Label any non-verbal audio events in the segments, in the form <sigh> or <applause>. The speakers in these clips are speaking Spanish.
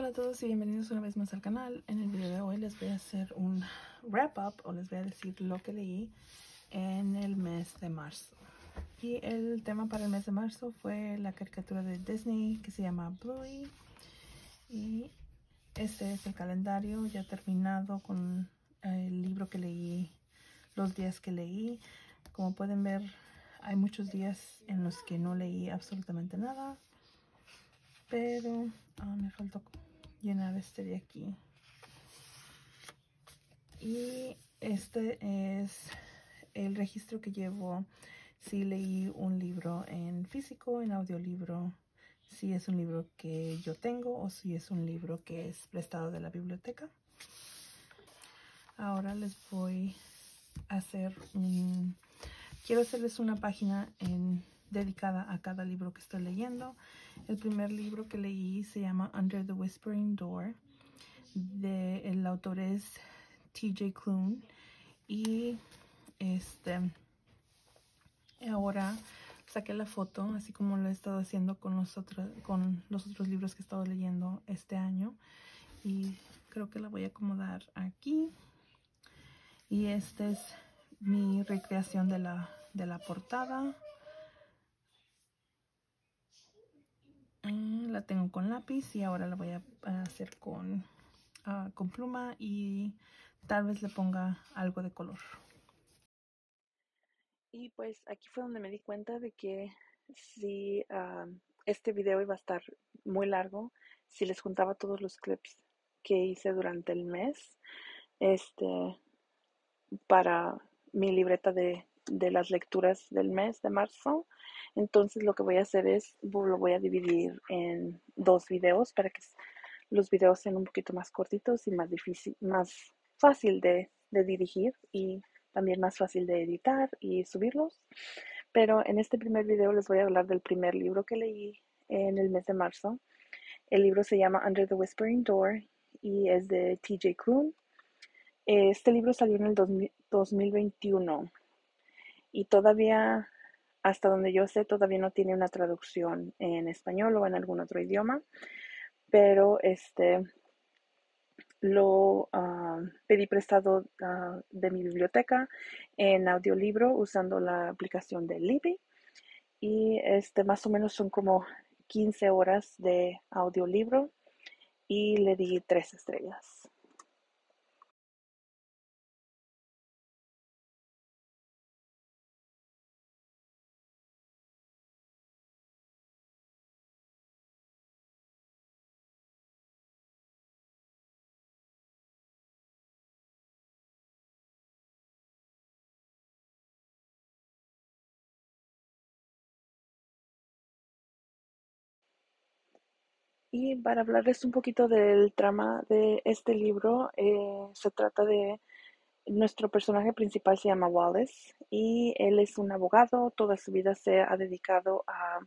Hola a todos y bienvenidos una vez más al canal. En el video de hoy les voy a hacer un wrap up o les voy a decir lo que leí en el mes de marzo. Y el tema para el mes de marzo fue la caricatura de Disney que se llama Bluey. Y este es el calendario ya terminado con el libro que leí, los días que leí. Como pueden ver, hay muchos días en los que no leí absolutamente nada pero ah, me faltó llenar este de aquí y este es el registro que llevo si leí un libro en físico, en audiolibro, si es un libro que yo tengo o si es un libro que es prestado de la biblioteca. Ahora les voy a hacer un... Quiero hacerles una página en dedicada a cada libro que estoy leyendo. El primer libro que leí se llama Under the Whispering Door. De, el autor es TJ Klune. Y este ahora saqué la foto, así como lo he estado haciendo con los, otros, con los otros libros que he estado leyendo este año. Y creo que la voy a acomodar aquí. Y esta es mi recreación de la, de la portada. La tengo con lápiz y ahora la voy a hacer con, ah, con pluma y tal vez le ponga algo de color. Y pues aquí fue donde me di cuenta de que si ah, este video iba a estar muy largo, si les juntaba todos los clips que hice durante el mes, este, para mi libreta de, de las lecturas del mes de marzo, entonces lo que voy a hacer es, lo voy a dividir en dos videos para que los videos sean un poquito más cortitos y más difícil, más fácil de, dirigir y también más fácil de editar y subirlos. Pero en este primer video les voy a hablar del primer libro que leí en el mes de marzo. El libro se llama Under the Whispering Door y es de TJ Klune. Este libro salió en el 2021 y todavía hasta donde yo sé, todavía no tiene una traducción en español o en algún otro idioma, pero este lo ah, pedí prestado ah, de mi biblioteca en audiolibro usando la aplicación de Libby y este más o menos son como 15 horas de audiolibro y le di tres estrellas. Y para hablarles un poquito del trama de este libro, eh, se trata de nuestro personaje principal se llama Wallace y él es un abogado, toda su vida se ha dedicado a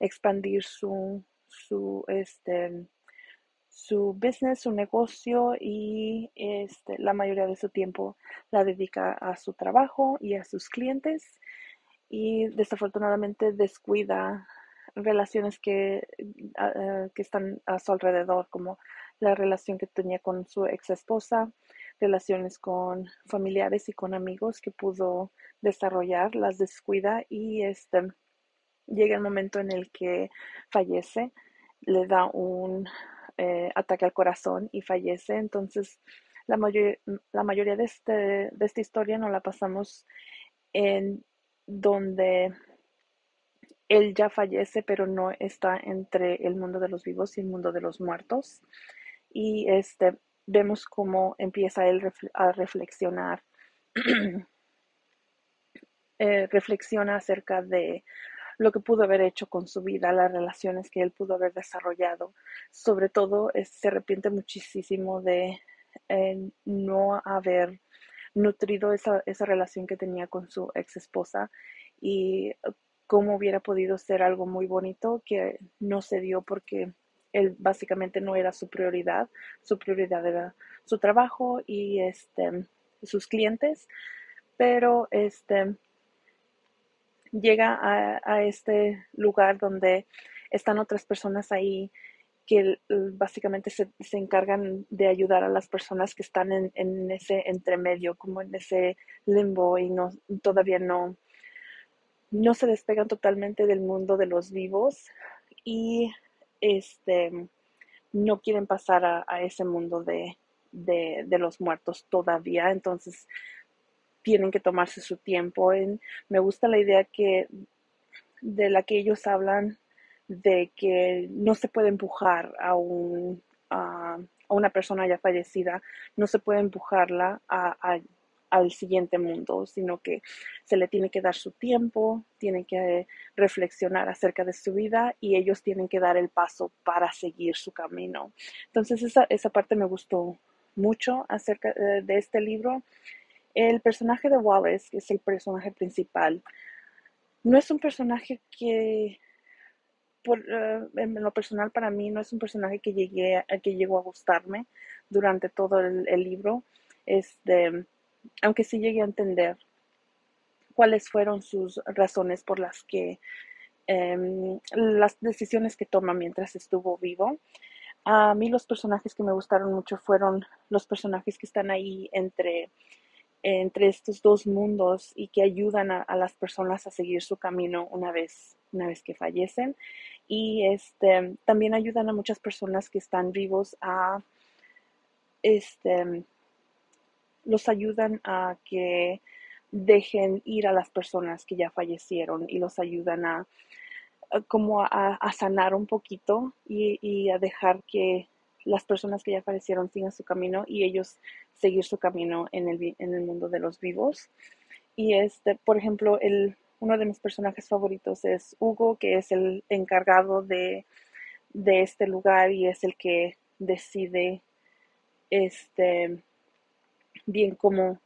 expandir su, su, este, su business, su negocio y este, la mayoría de su tiempo la dedica a su trabajo y a sus clientes y desafortunadamente descuida relaciones que, que están a su alrededor, como la relación que tenía con su ex esposa, relaciones con familiares y con amigos que pudo desarrollar, las descuida y este llega el momento en el que fallece, le da un eh, ataque al corazón y fallece. Entonces, la, la mayoría de, este, de esta historia no la pasamos en donde él ya fallece, pero no está entre el mundo de los vivos y el mundo de los muertos. Y este, vemos cómo empieza él a reflexionar, <clears throat> eh, reflexiona acerca de lo que pudo haber hecho con su vida, las relaciones que él pudo haber desarrollado. Sobre todo, se arrepiente muchísimo de eh, no haber nutrido esa, esa relación que tenía con su ex esposa y cómo hubiera podido ser algo muy bonito que no se dio porque él básicamente no era su prioridad, su prioridad era su trabajo y este sus clientes, pero este llega a, este lugar donde están otras personas ahí que básicamente se, encargan de ayudar a las personas que están en, ese entremedio, como en ese limbo y no, todavía no, no se despegan totalmente del mundo de los vivos y este, no quieren pasar a, ese mundo de, de, los muertos todavía. Entonces tienen que tomarse su tiempo. me gusta la idea que de la que ellos hablan de que no se puede empujar a, un, a, una persona ya fallecida, no se puede empujarla al siguiente mundo, sino que se le tiene que dar su tiempo, tiene que reflexionar acerca de su vida y ellos tienen que dar el paso para seguir su camino. Entonces esa, esa parte me gustó mucho acerca eh, de este libro. El personaje de Wallace, que es el personaje principal, no es un personaje que eh, en lo personal para mí no es un personaje que llegué que llegó a gustarme durante todo el, libro este aunque sí llegué a entender cuáles fueron sus razones por las que em, las decisiones que toma mientras estuvo vivo a mí los personajes que me gustaron mucho fueron los personajes que están ahí entre entre estos dos mundos y que ayudan a, las personas a seguir su camino una vez, una vez que fallecen. Y este, también ayudan a muchas personas que están vivos a, este, los ayudan a que dejen ir a las personas que ya fallecieron y los ayudan a, como a, sanar un poquito y, a dejar que las personas que ya fallecieron sigan su camino y ellos seguir su camino en el, en el mundo de los vivos. Y este, por ejemplo, el, uno de mis personajes favoritos es Hugo, que es el encargado de, de este lugar y es el que decide este, bien cómo,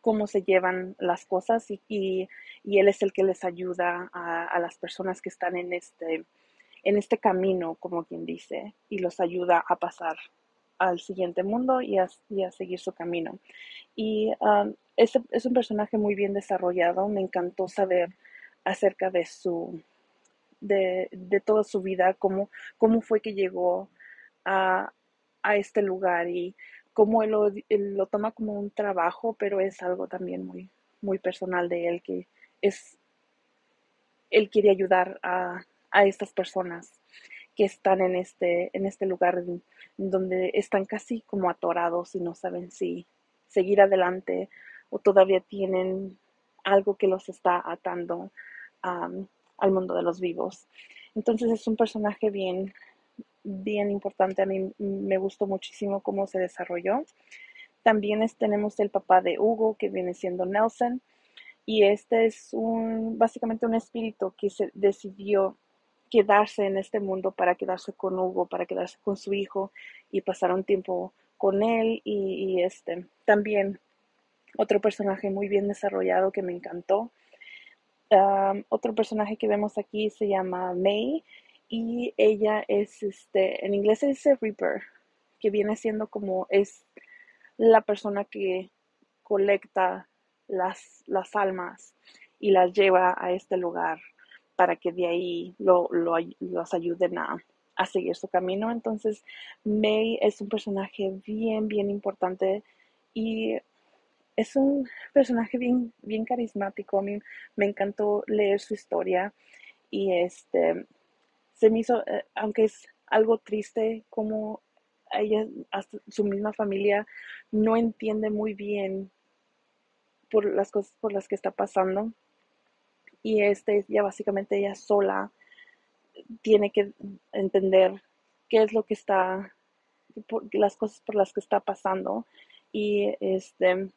cómo se llevan las cosas y, él es el que les ayuda a, a, las personas que están en este, en este camino, como quien dice, y los ayuda a pasar al siguiente mundo y a, seguir su camino. Y um, es, un personaje muy bien desarrollado, me encantó saber acerca de su, de, toda su vida, cómo, cómo fue que llegó a, este lugar y cómo él lo, toma como un trabajo, pero es algo también muy, muy personal de él, que es, él quiere ayudar a, a estas personas que están en este, en este lugar donde están casi como atorados y no saben si seguir adelante o todavía tienen algo que los está atando al mundo de los vivos. Entonces es un personaje bien, bien importante. A mí me gustó muchísimo cómo se desarrolló. También tenemos el papá de Hugo, que viene siendo Nelson. Y este es un, básicamente un espíritu que se decidió quedarse en este mundo para quedarse con Hugo, para quedarse con su hijo y pasar un tiempo con él y, este también otro personaje muy bien desarrollado que me encantó. otro personaje que vemos aquí se llama May y ella es este en inglés se dice Reaper, que viene siendo como es la persona que colecta las, las almas y las lleva a este lugar para que de ahí lo, los ayuden a, seguir su camino. Entonces, May es un personaje bien, bien importante y es un personaje bien, bien carismático. A mí me encantó leer su historia y este se me hizo, eh, aunque es algo triste, como ella, hasta su misma familia, no entiende muy bien por las cosas por las que está pasando. Y este ya básicamente ella sola tiene que entender qué es lo que está, las cosas por las que está pasando. Y este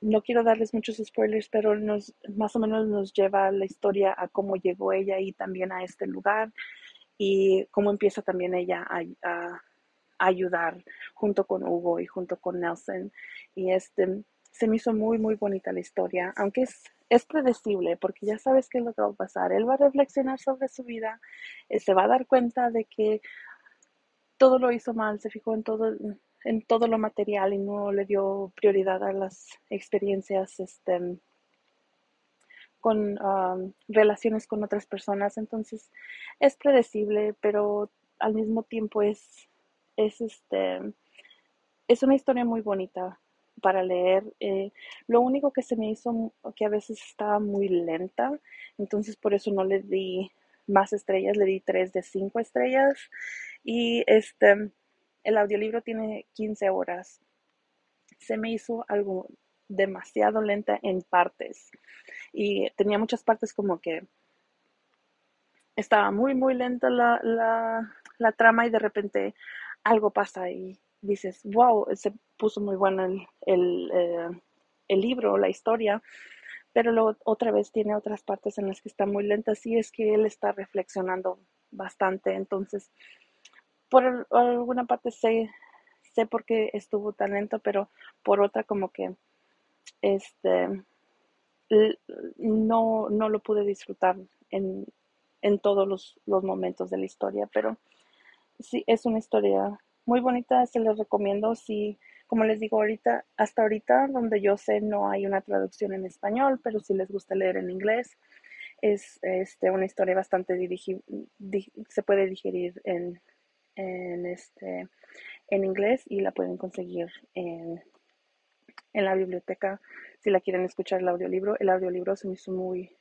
no quiero darles muchos spoilers, pero nos, más o menos nos lleva la historia a cómo llegó ella y también a este lugar y cómo empieza también ella a, ayudar junto con Hugo y junto con Nelson. Y este se me hizo muy, muy bonita la historia, aunque es es predecible porque ya sabes qué es lo que va a pasar. Él va a reflexionar sobre su vida, eh, se va a dar cuenta de que todo lo hizo mal, se fijó en todo, en todo lo material y no le dio prioridad a las experiencias este, con um, relaciones con otras personas. Entonces es predecible, pero al mismo tiempo es, es este, es una historia muy bonita para leer. Eh, lo único que se me hizo que a veces estaba muy lenta, entonces por eso no le di más estrellas, le di 3 de 5 estrellas. Y este, el audiolibro tiene 15 horas. Se me hizo algo demasiado lenta en partes. Y tenía muchas partes como que estaba muy, muy lenta la, la, trama y de repente algo pasa y dices, wow, se puso muy bueno el, el, eh, el libro, la historia pero luego otra vez tiene otras partes en las que está muy lenta, sí es que él está reflexionando bastante, entonces por alguna parte sé, sé por qué estuvo tan lento, pero por otra como que este no, no lo pude disfrutar en, en todos los, los momentos de la historia, pero sí es una historia muy bonita, se les recomiendo. Si como les digo ahorita, hasta ahorita donde yo sé no hay una traducción en español, pero si les gusta leer en inglés, es este, una historia bastante dirigida, se puede digerir en, en, este, en inglés y la pueden conseguir en, en la biblioteca si la quieren escuchar el audiolibro. El audiolibro se me hizo muy,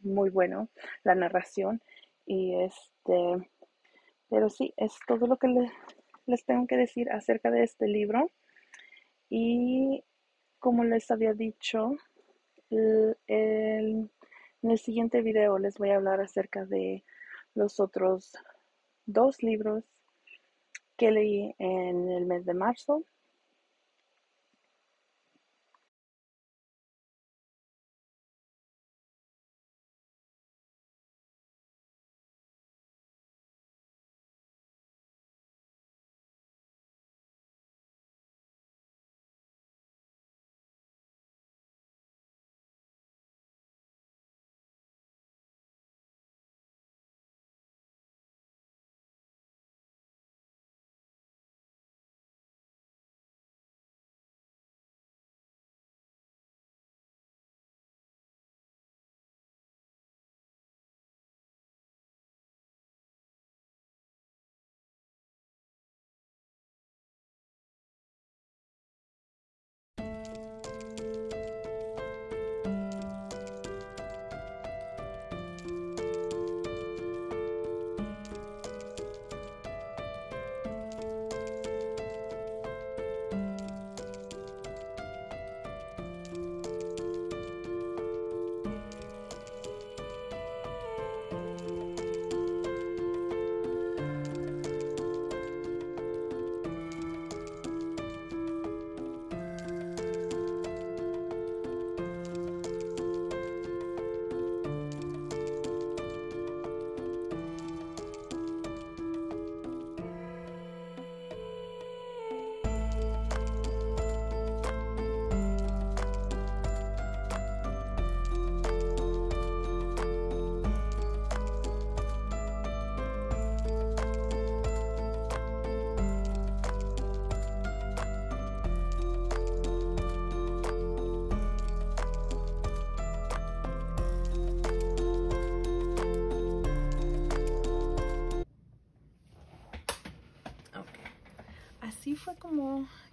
muy bueno, la narración y este, pero sí, es todo lo que les tengo que decir acerca de este libro. Y como les había dicho, en el siguiente video les voy a hablar acerca de los otros dos libros leí en el mes de marzo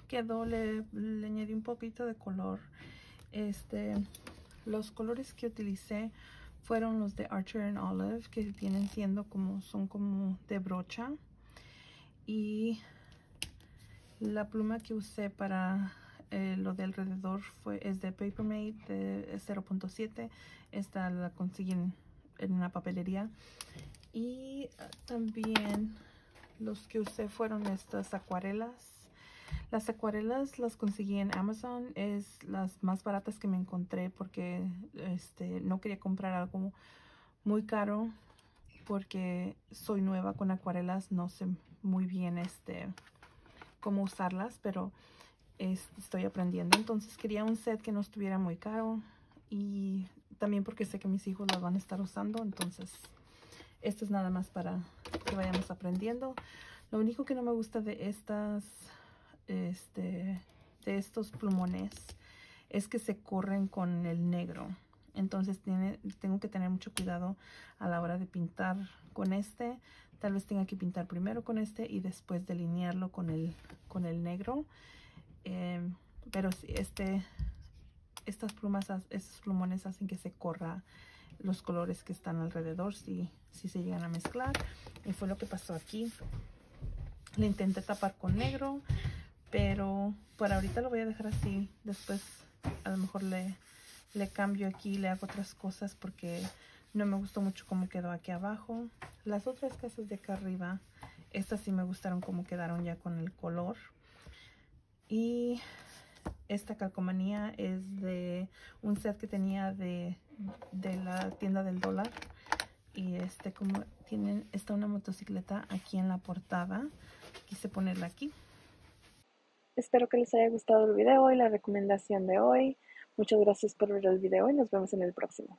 quedó, le, añadí un poquito de color. Este, los colores que utilicé fueron los de Archer and Olive, que vienen siendo como, son como de brocha. Y la pluma que usé para eh, lo de alrededor fue, es de Papermate de 0.7. Esta la conseguí en, en una papelería. Y también los que usé fueron estas acuarelas las acuarelas las conseguí en Amazon. Es las más baratas que me encontré porque este, no quería comprar algo muy caro porque soy nueva con acuarelas. No sé muy bien este, cómo usarlas, pero estoy aprendiendo. Entonces quería un set que no estuviera muy caro y también porque sé que mis hijos las van a estar usando. Entonces esto es nada más para que vayamos aprendiendo. Lo único que no me gusta de estas este, de estos plumones es que se corren con el negro. entonces tiene, tengo que tener mucho cuidado a la hora de pintar con este. Tal vez tenga que pintar primero con este y después delinearlo con el, con el negro. Em, pero este, estas plumas, estos plumones hacen que se corra los colores que están alrededor si, si se llegan a mezclar. Y fue lo que pasó aquí. Le intenté tapar con negro, pero por ahorita lo voy a dejar así. Después a lo mejor le, le cambio aquí, le hago otras cosas porque no me gustó mucho cómo quedó aquí abajo. Las otras casas de acá arriba, estas sí me gustaron cómo quedaron ya con el color. Y esta calcomanía es de un set que tenía de, de la tienda del dólar. Y este como tienen, está una motocicleta aquí en la portada. Quise ponerla aquí. Espero que les haya gustado el video y la recomendación de hoy. Muchas gracias por ver el video y nos vemos en el próximo.